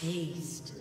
Haste.